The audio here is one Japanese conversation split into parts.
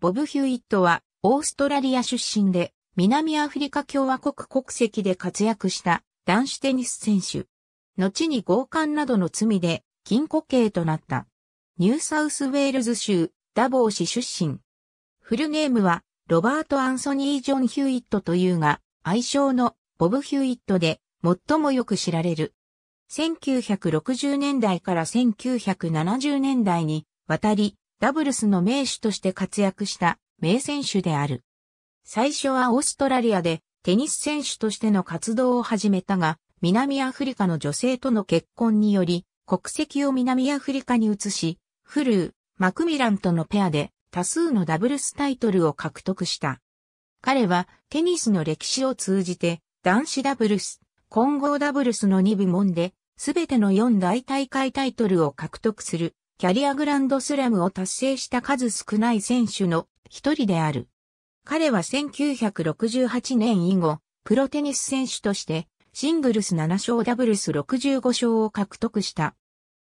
ボブ・ヒューイットはオーストラリア出身で南アフリカ共和国国籍で活躍した男子テニス選手。後に強姦などの罪で禁錮刑となった。ニューサウスウェールズ州ダボー市出身。フルネームはロバート・アンソニー・ジョン・ヒューイットというが、愛称のボブ・ヒューイットで最もよく知られる。1960年代から1970年代に渡り、ダブルスの名手として活躍した名選手である。最初はオーストラリアでテニス選手としての活動を始めたが、南アフリカの女性との結婚により、国籍を南アフリカに移し、フルー、マクミランとのペアで多数のダブルスタイトルを獲得した。彼はテニスの歴史を通じて男子ダブルス、混合ダブルスの2部門で、すべての4大大会タイトルを獲得する、キャリアグランドスラムを達成した数少ない選手の一人である。彼は1968年以後、プロテニス選手として、シングルス7勝ダブルス65勝を獲得した。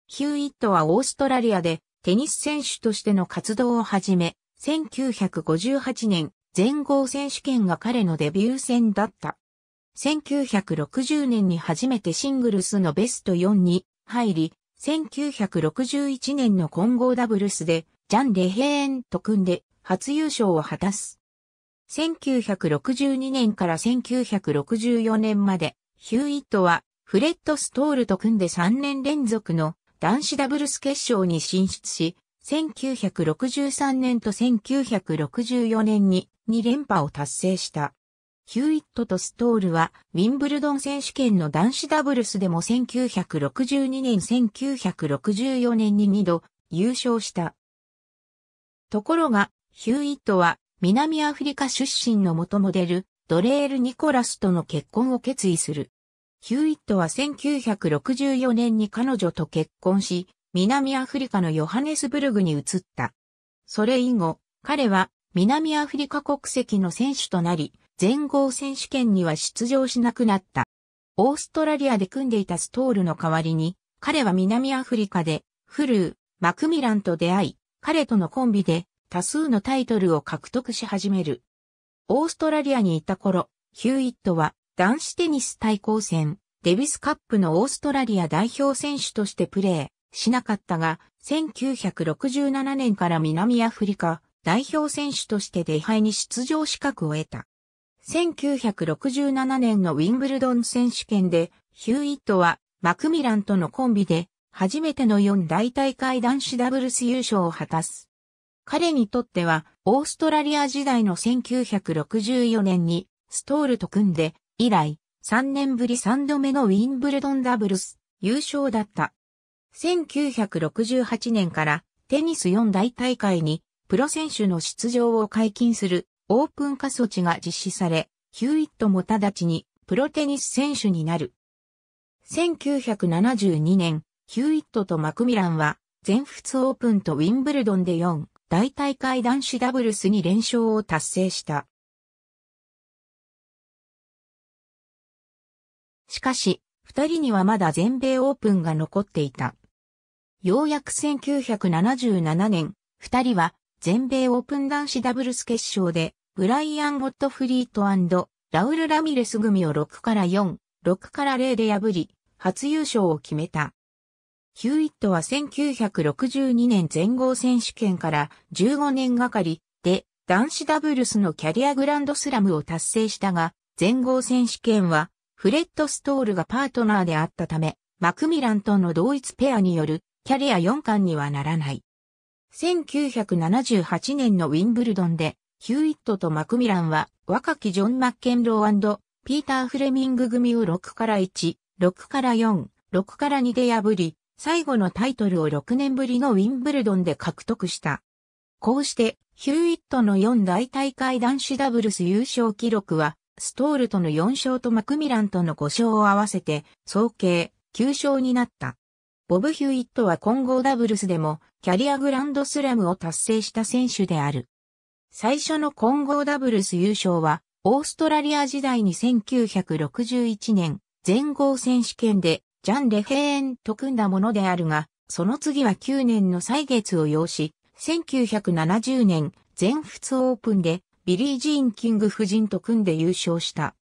ヒューイットはオーストラリアでテニス選手としての活動を始め、1958年全豪選手権が彼のデビュー戦だった。1960年に初めてシングルスのベスト4に入り、1961年の混合ダブルスでジャン・レヘーンと組んで初優勝を果たす。1962年から1964年までヒューイットはフレッド・ストールと組んで3年連続の男子ダブルス決勝に進出し、1963年と1964年に2連覇を達成した。ヒューイットとストールは、ウィンブルドン選手権の男子ダブルスでも1962年1964年に2度優勝した。ところが、ヒューイットは南アフリカ出身の元モデル、ドレール・ニコラスとの結婚を決意する。ヒューイットは1964年に彼女と結婚し、南アフリカのヨハネスブルグに移った。それ以後、彼は南アフリカ国籍の選手となり、全豪選手権には出場しなくなった。オーストラリアで組んでいたストールの代わりに、彼は南アフリカでフルー、マクミランと出会い、彼とのコンビで多数のタイトルを獲得し始める。オーストラリアにいた頃、ヒューイットは男子テニス対抗戦、デビスカップのオーストラリア代表選手としてプレーしなかったが、1967年から南アフリカ代表選手として出敗に出場資格を得た。1967年のウィンブルドン選手権で、ヒューイットはマクミランとのコンビで初めての4大大会男子ダブルス優勝を果たす。彼にとってはオーストラリア時代の1964年にストールと組んで以来3年ぶり3度目のウィンブルドンダブルス優勝だった。1968年からテニス4大大会にプロ選手の出場を解禁するオープン化措置が実施され、ヒューイットも直ちにプロテニス選手になる。1972年、ヒューイットとマクミランは全仏オープンとウィンブルドンで4大大会男子ダブルスに連勝を達成した。しかし、二人にはまだ全米オープンが残っていた。ようやく1977年、二人は全米オープン男子ダブルス決勝でブライアン・ゴットフリートラウル・ラミレス組を6から4、6から0で破り、初優勝を決めた。ヒューイットは1962年全豪選手権から15年がかりで男子ダブルスのキャリアグランドスラムを達成したが、全豪選手権はフレッド・ストールがパートナーであったため、マクミランとの同一ペアによるキャリア4冠にはならない。1978年のウィンブルドンでヒューイットとマクミランは若きジョン・マッケンローピーター・フレミング組を6から1、6から4、6から2で破り、最後のタイトルを6年ぶりのウィンブルドンで獲得した。こうして、ヒューイットの4大大会男子ダブルス優勝記録は、ストールとの4勝とマクミランとの5勝を合わせて、総計9勝になった。ボブ・ヒューイットは混合ダブルスでも、キャリアグランドスラムを達成した選手である。最初の混合ダブルス優勝は、オーストラリア時代に1961年、全豪選手権でジャン・レヘーンと組んだものであるが、その次は9年の歳月を要し、1970年、全仏オープンでビリー・ジーン・キング夫人と組んで優勝した。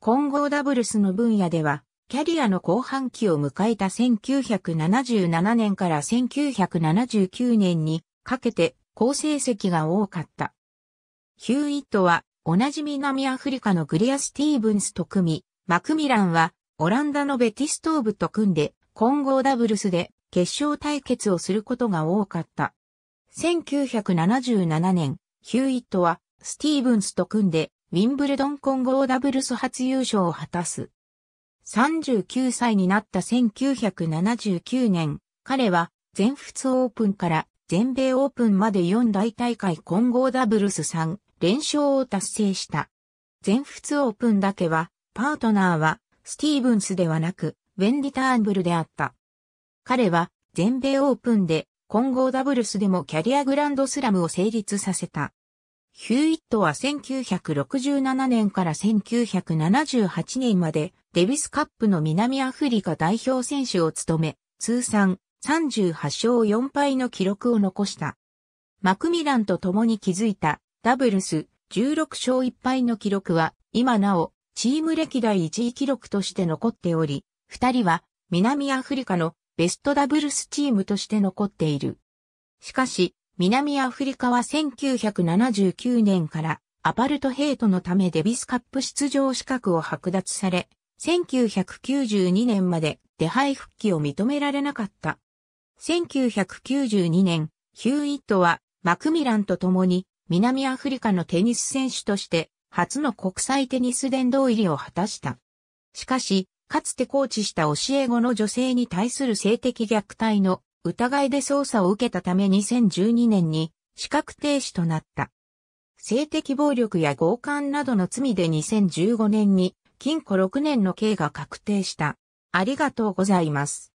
混合ダブルスの分野では、キャリアの後半期を迎えた1977年から1979年にかけて好成績が多かった。ヒューイットは同じ南アフリカのグリア・スティーブンスと組み、マクミランはオランダのベティストーブと組んで混合ダブルスで決勝対決をすることが多かった。1977年、ヒューイットはスティーブンスと組んでウィンブルドン混合ダブルス初優勝を果たす。39歳になった1979年、彼は全仏オープンから全米オープンまで4大大会混合ダブルス3連勝を達成した。全仏オープンだけは、パートナーは、スティーブンスではなく、ウェンディ・ターンブルであった。彼は、全米オープンで、混合ダブルスでもキャリアグランドスラムを成立させた。ヒューイットは1967年から1978年までデビスカップの南アフリカ代表選手を務め、通算38勝4敗の記録を残した。マクミランと共に築いたダブルス16勝1敗の記録は今なおチーム歴代1位記録として残っており、二人は南アフリカのベストダブルスチームとして残っている。しかし、南アフリカは1979年からアパルトヘイトのためデビスカップ出場資格を剥奪され、1992年まで出配復帰を認められなかった。1992年、ヒューイットはマクミランと共に南アフリカのテニス選手として初の国際テニス殿堂入りを果たした。しかし、かつてコーチした教え子の女性に対する性的虐待の疑いで捜査を受けたため2012年に資格停止となった。性的暴力や強姦などの罪で2015年に禁錮6年の刑が確定した。ありがとうございます。